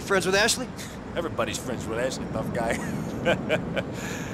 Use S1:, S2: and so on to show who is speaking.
S1: You friends with Ashley?
S2: Everybody's friends with Ashley, tough guy.